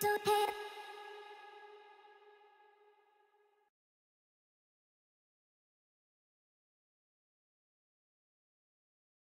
don't care.